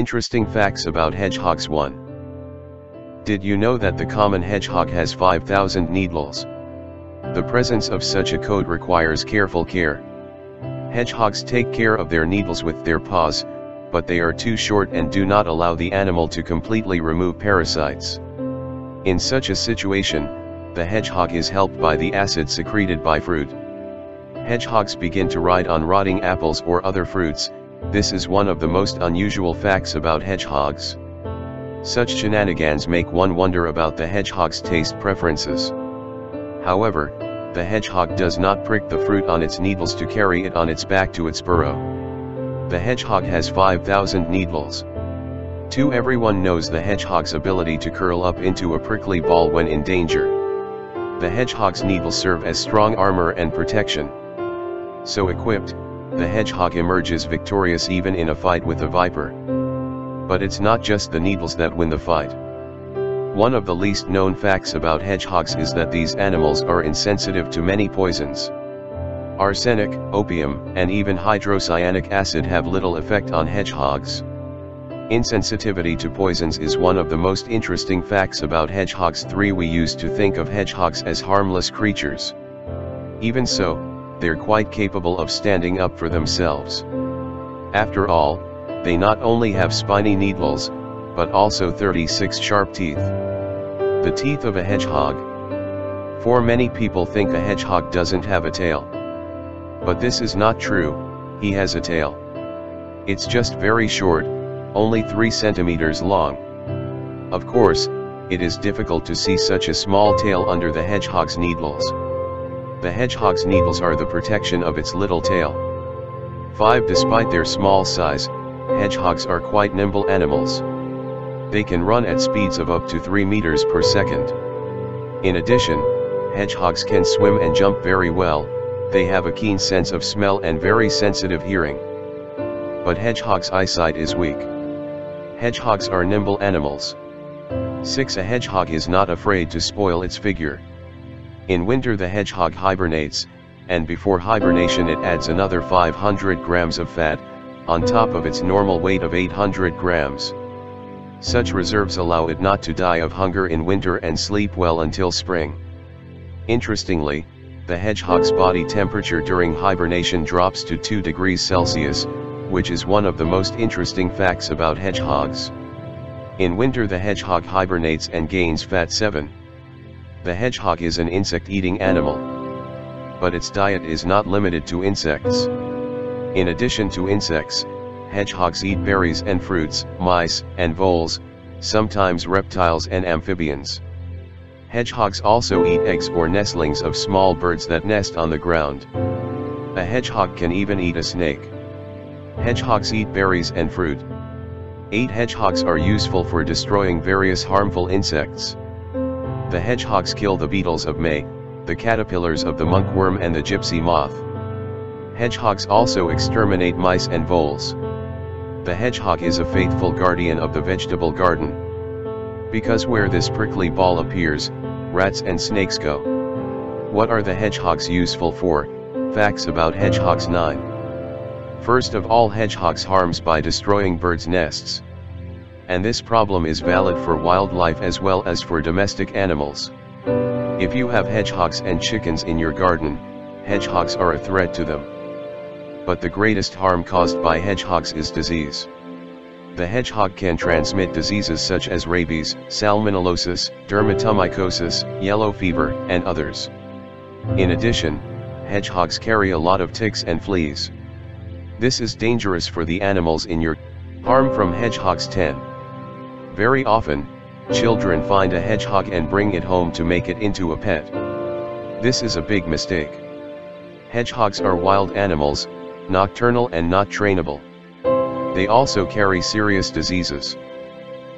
Interesting facts about hedgehogs 1. Did you know that the common hedgehog has 5,000 needles? The presence of such a coat requires careful care. Hedgehogs take care of their needles with their paws, but they are too short and do not allow the animal to completely remove parasites. In such a situation, the hedgehog is helped by the acid secreted by fruit. Hedgehogs begin to ride on rotting apples or other fruits, this is one of the most unusual facts about hedgehogs. Such shenanigans make one wonder about the hedgehog's taste preferences. However, the hedgehog does not prick the fruit on its needles to carry it on its back to its burrow. The hedgehog has 5,000 needles. 2. Everyone knows the hedgehog's ability to curl up into a prickly ball when in danger. The hedgehog's needles serve as strong armor and protection. So equipped, the hedgehog emerges victorious even in a fight with a viper. But it's not just the needles that win the fight. One of the least known facts about hedgehogs is that these animals are insensitive to many poisons. Arsenic, opium, and even hydrocyanic acid have little effect on hedgehogs. Insensitivity to poisons is one of the most interesting facts about hedgehogs 3 we used to think of hedgehogs as harmless creatures. Even so, they're quite capable of standing up for themselves. After all, they not only have spiny needles, but also 36 sharp teeth. The teeth of a hedgehog. For many people think a hedgehog doesn't have a tail. But this is not true, he has a tail. It's just very short, only 3 centimeters long. Of course, it is difficult to see such a small tail under the hedgehog's needles. The hedgehog's needles are the protection of its little tail. 5. Despite their small size, hedgehogs are quite nimble animals. They can run at speeds of up to 3 meters per second. In addition, hedgehogs can swim and jump very well, they have a keen sense of smell and very sensitive hearing. But hedgehogs' eyesight is weak. Hedgehogs are nimble animals. 6. A hedgehog is not afraid to spoil its figure. In winter the hedgehog hibernates, and before hibernation it adds another 500 grams of fat, on top of its normal weight of 800 grams. Such reserves allow it not to die of hunger in winter and sleep well until spring. Interestingly, the hedgehog's body temperature during hibernation drops to 2 degrees Celsius, which is one of the most interesting facts about hedgehogs. In winter the hedgehog hibernates and gains fat 7. The hedgehog is an insect-eating animal. But its diet is not limited to insects. In addition to insects, hedgehogs eat berries and fruits, mice, and voles, sometimes reptiles and amphibians. Hedgehogs also eat eggs or nestlings of small birds that nest on the ground. A hedgehog can even eat a snake. Hedgehogs eat berries and fruit. 8 hedgehogs are useful for destroying various harmful insects. The hedgehogs kill the beetles of May, the caterpillars of the monkworm and the gypsy moth. Hedgehogs also exterminate mice and voles. The hedgehog is a faithful guardian of the vegetable garden. Because where this prickly ball appears, rats and snakes go. What are the hedgehogs useful for? Facts about hedgehogs 9. First of all hedgehogs harms by destroying birds' nests and this problem is valid for wildlife as well as for domestic animals. If you have hedgehogs and chickens in your garden, hedgehogs are a threat to them. But the greatest harm caused by hedgehogs is disease. The hedgehog can transmit diseases such as rabies, salmonellosis, dermatomycosis, yellow fever, and others. In addition, hedgehogs carry a lot of ticks and fleas. This is dangerous for the animals in your harm from hedgehogs 10. Very often, children find a hedgehog and bring it home to make it into a pet. This is a big mistake. Hedgehogs are wild animals, nocturnal and not trainable. They also carry serious diseases.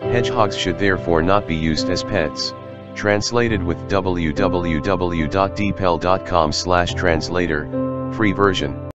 Hedgehogs should therefore not be used as pets. Translated with www.DeepL.com slash translator, free version.